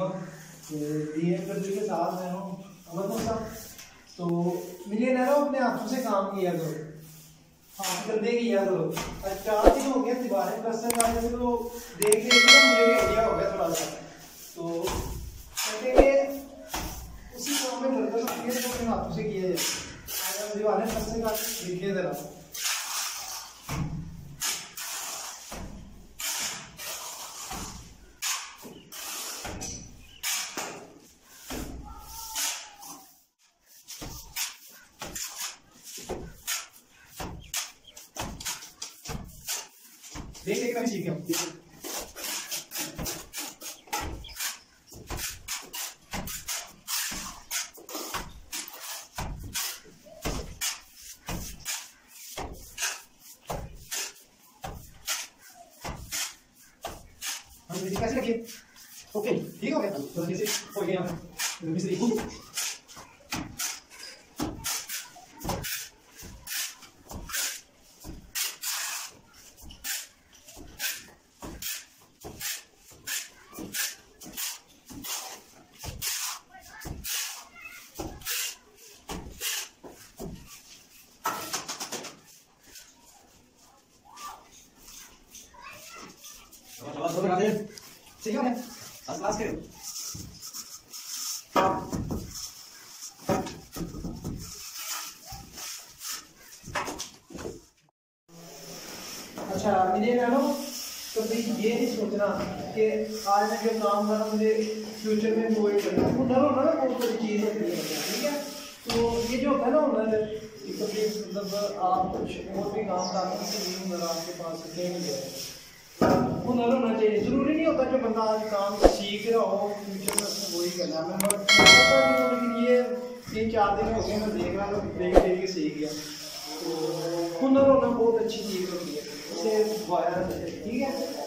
علیکم D M گردی کے ساتھ میں ہوں عمر صاحب، تو ملے نہ رہو اپنے ہاتھوں سے کام کیا کرو ہاتھ گندے کیا کرو چار دن ہو گیا دیواریں پلسٹر کرنے سے تو دیکھ دیکھ کے مجھے بھی آئیڈیا ہو گیا تھوڑا سا تو کہتے کہ اسی کام میں برکت ہوتی ہے تو اپنے ہاتھوں سے کیا جائے اگر دیواریں پلسٹر کر دیکھیے ذرا دیکھ دیکھ کر سیکھیں ہم مزید کیسے رکھیے اوکے ٹھیک ہو گیا تو جیسے ہو گیا مستری ٹھیک ہو گیا اچھا مجھے نا نو کبھی یہ نہیں سوچنا کہ آج میں جو کام کر رہا ہوں مجھے فیوچر میں کوئی کرنا ہنر ہونا نا بہت بڑی چیز ہوتی ہے ٹھیک ہے تو یہ جو ہے نا ہنر کہ کبھی مطلب آپ کچھ اور بھی کام کر رہے ہیں آپ کے پاس نہیں گیا ہنر ہونا چاہیے ضروری نہیں ہوتا کہ بندہ آج کام سیکھ رہا ہو فیوچر میں اس کو وہی کرنا ہے میں لیکن یہ تین چار دن ہو گئے میں دیکھ رہا تھا دیکھ دیکھ کے سیکھ گیا تو ہنر ہونا بہت اچھی چیز ہوتی ہے اسے دوبارہ ٹھیک ہے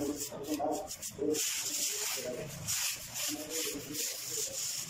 Thank you.